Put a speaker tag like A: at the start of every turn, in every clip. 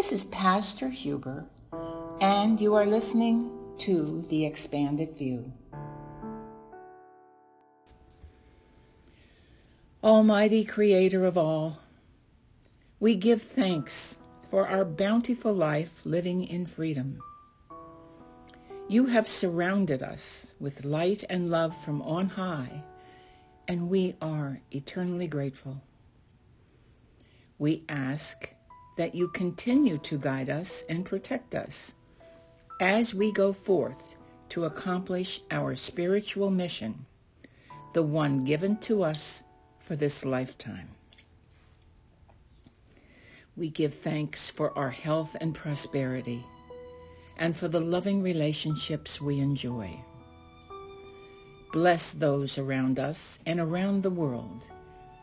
A: This is Pastor Huber, and you are listening to The Expanded View. Almighty Creator of all, we give thanks for our bountiful life living in freedom. You have surrounded us with light and love from on high, and we are eternally grateful. We ask that you continue to guide us and protect us as we go forth to accomplish our spiritual mission, the one given to us for this lifetime. We give thanks for our health and prosperity and for the loving relationships we enjoy. Bless those around us and around the world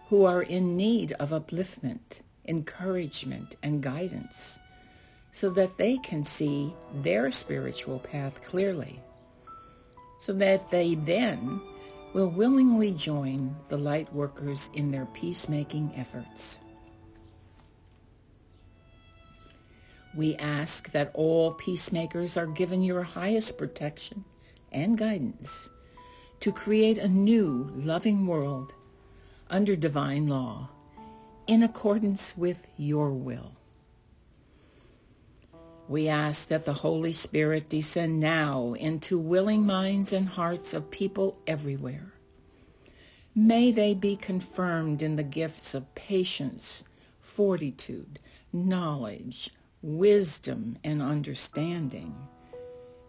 A: who are in need of upliftment encouragement, and guidance so that they can see their spiritual path clearly, so that they then will willingly join the light workers in their peacemaking efforts. We ask that all peacemakers are given your highest protection and guidance to create a new loving world under divine law in accordance with your will. We ask that the Holy Spirit descend now into willing minds and hearts of people everywhere. May they be confirmed in the gifts of patience, fortitude, knowledge, wisdom, and understanding,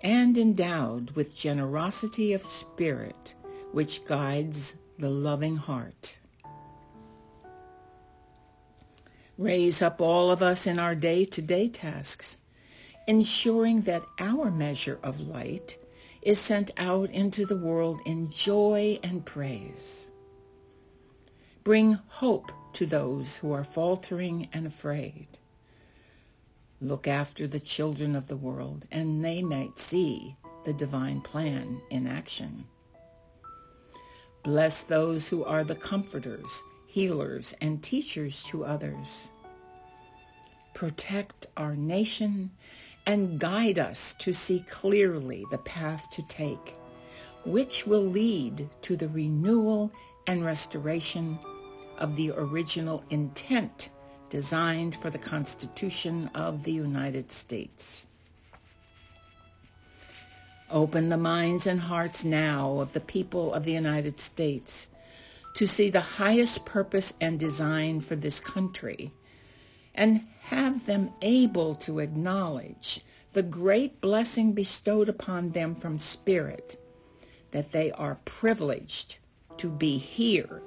A: and endowed with generosity of spirit, which guides the loving heart. Raise up all of us in our day-to-day tasks, ensuring that our measure of light is sent out into the world in joy and praise. Bring hope to those who are faltering and afraid. Look after the children of the world, and they might see the divine plan in action. Bless those who are the comforters healers, and teachers to others. Protect our nation and guide us to see clearly the path to take, which will lead to the renewal and restoration of the original intent designed for the Constitution of the United States. Open the minds and hearts now of the people of the United States to see the highest purpose and design for this country and have them able to acknowledge the great blessing bestowed upon them from Spirit, that they are privileged to be here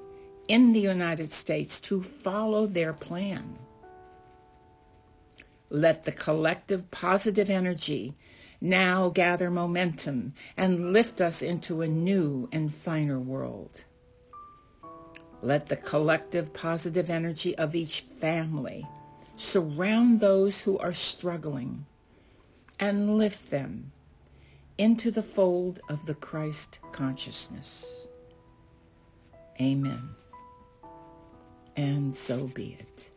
A: in the United States to follow their plan. Let the collective positive energy now gather momentum and lift us into a new and finer world. Let the collective positive energy of each family surround those who are struggling and lift them into the fold of the Christ consciousness. Amen. And so be it.